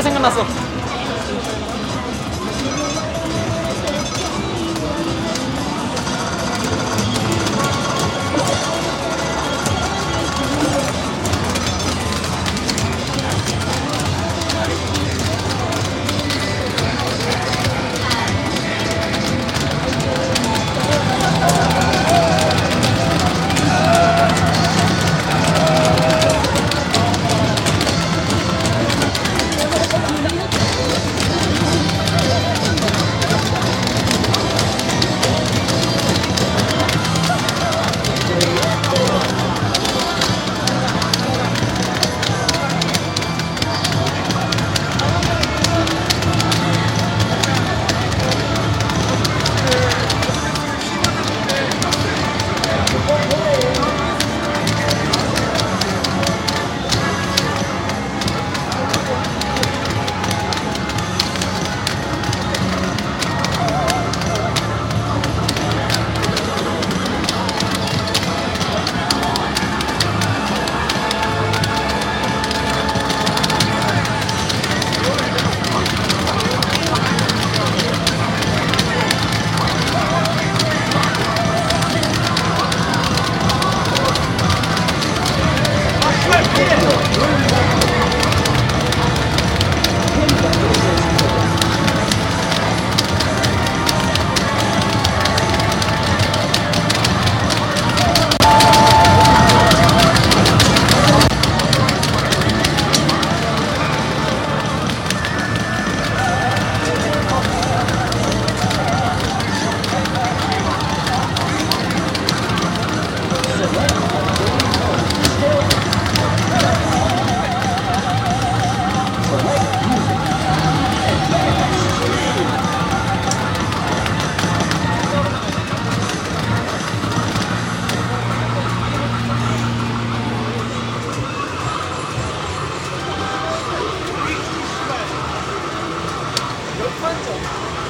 개 생각났어.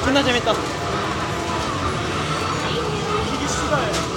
끝나 재밌다. 이게 시발.